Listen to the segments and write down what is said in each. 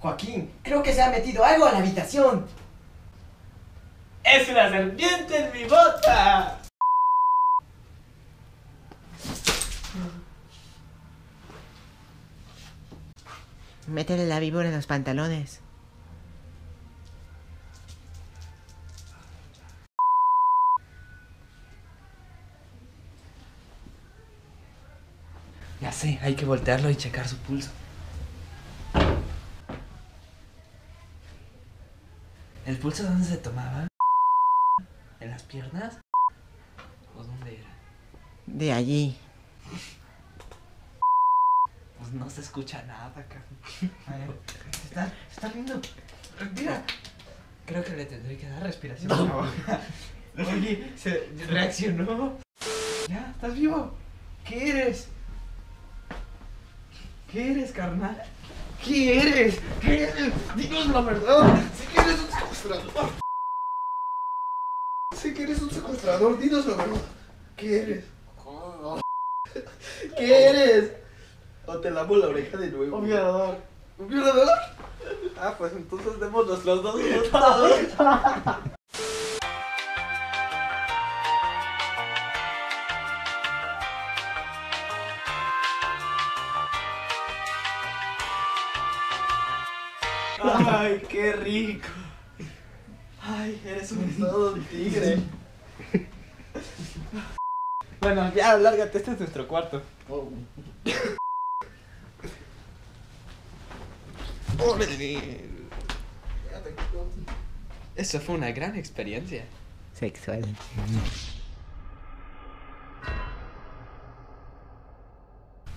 Joaquín, creo que se ha metido algo a la habitación. ¡Es una serpiente en mi bota! Métele la víbora en los pantalones. Ya sé, hay que voltearlo y checar su pulso. ¿El pulso dónde se tomaba? ¿En las piernas? ¿O dónde era? De allí. Pues no se escucha nada, cabrón. A ver, se está, se está viendo. Respira. Creo que le tendré que dar respiración. Oye, se reaccionó. Ya, estás vivo. ¿Qué eres? ¿Qué eres, carnal? ¿Qué eres? ¿Qué eres? Dinos la verdad. Sé que eres un secuestrador. Sé que eres un secuestrador, dinos la verdad. ¿Qué eres? ¿Qué eres? O te lamo la oreja de nuevo. Un violador. ¿Un violador? Ah, pues entonces démonos los dos. Ay, qué rico. Ay, eres un todo tigre. Bueno, ya, lárgate, este es nuestro cuarto. Eso fue una gran experiencia. Sexual.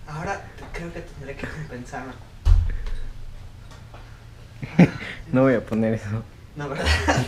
Ahora creo que tendré que compensarlo. No voy a poner eso. No, ¿verdad?